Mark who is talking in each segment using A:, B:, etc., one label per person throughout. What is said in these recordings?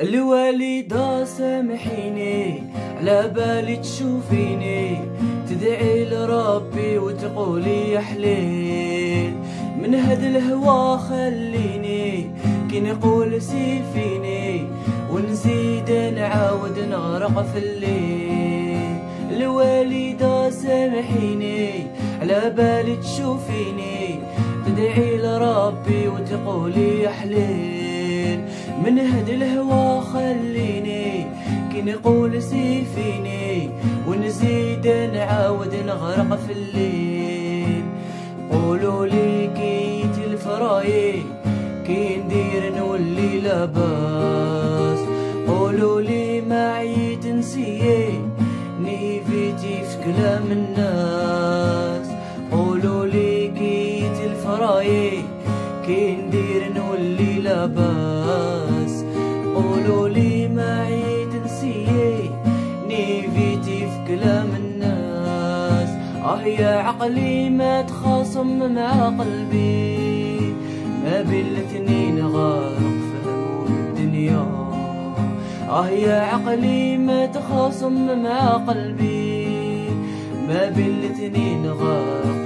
A: الوالدة سامحيني على بالي تشوفيني. تدعي لربي وتقولي يا حليل. من هاد الهوى خليني كي نقول سيفيني. ونزيد نعاود نغرق في الليل. الوالدة سامحيني على بالي تشوفيني. تدعي لربي وتقولي يا حليل. من هاد الهوى نقول سيفيني ونزيد نعاود نغرق في الليل. قولوا لي كي تلفراي كي ندير نولي لاباس. قولوا لي ما عييت نسيي نيفيتي في كلام الناس. قولوا لي كي تلفراي كي ندير نولي لاباس. كلام الناس. آه يا عقلي ما تخاصم مع قلبي. ما بين الاثنين غارق فهم الدنيا. آه يا عقلي ما تخاصم مع قلبي. ما بين الاثنين غارق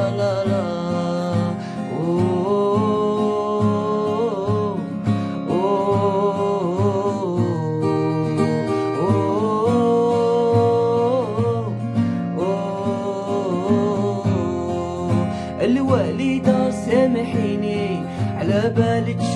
A: الوالدة سامحيني. على تشوف